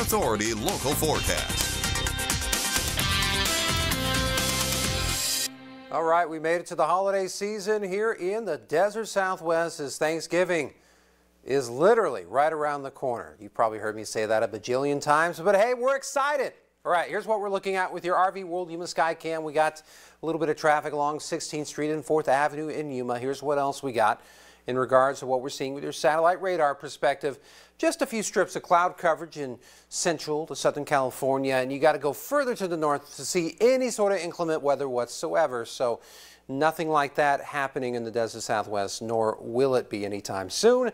Authority local forecast. All right, we made it to the holiday season here in the desert southwest as Thanksgiving is literally right around the corner. You've probably heard me say that a bajillion times, but hey, we're excited. All right, here's what we're looking at with your RV World Yuma Skycam. We got a little bit of traffic along 16th Street and 4th Avenue in Yuma. Here's what else we got in regards to what we're seeing with your satellite radar perspective. Just a few strips of cloud coverage in central to southern California, and you got to go further to the north to see any sort of inclement weather whatsoever. So nothing like that happening in the desert southwest, nor will it be anytime soon.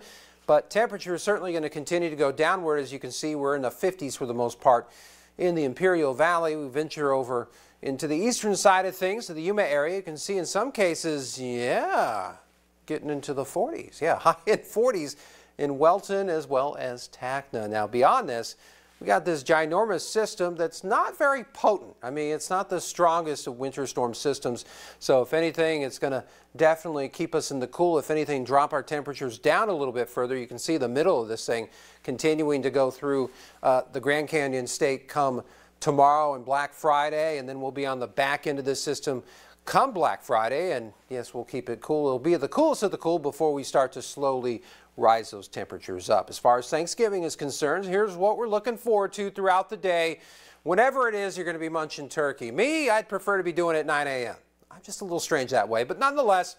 But temperature is certainly going to continue to go downward. As you can see, we're in the 50s for the most part in the Imperial Valley. We venture over into the eastern side of things, to the Yuma area. You can see in some cases, yeah, getting into the 40s. Yeah, high in 40s in Welton as well as Tacna. Now, beyond this, we got this ginormous system that's not very potent. I mean, it's not the strongest of winter storm systems. So if anything, it's going to definitely keep us in the cool. If anything, drop our temperatures down a little bit further. You can see the middle of this thing continuing to go through uh, the Grand Canyon State come tomorrow and Black Friday, and then we'll be on the back end of this system come Black Friday, and yes, we'll keep it cool. It'll be the coolest of the cool before we start to slowly rise those temperatures up. As far as Thanksgiving is concerned, here's what we're looking forward to throughout the day. Whenever it is, you're going to be munching turkey. Me, I'd prefer to be doing it at 9 a.m. I'm just a little strange that way, but nonetheless,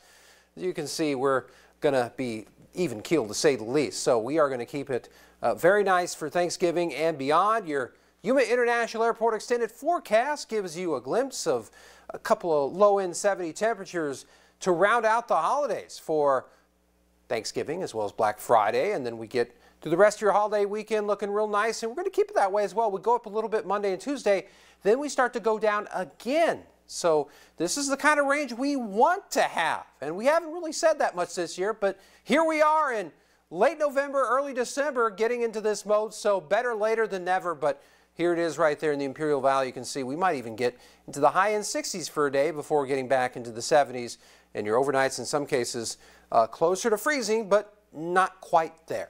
you can see we're going to be even keel to say the least. So we are going to keep it uh, very nice for Thanksgiving and beyond. Your Yuma International Airport extended forecast gives you a glimpse of a couple of low end 70 temperatures to round out the holidays for Thanksgiving as well as Black Friday. And then we get to the rest of your holiday weekend looking real nice. And we're going to keep it that way as well. We go up a little bit Monday and Tuesday. Then we start to go down again. So this is the kind of range we want to have. And we haven't really said that much this year, but here we are in late November, early December getting into this mode. So better later than never. But here it is right there in the Imperial Valley. You can see we might even get into the high end 60s for a day before getting back into the 70s. And your overnights in some cases uh, closer to freezing, but not quite there.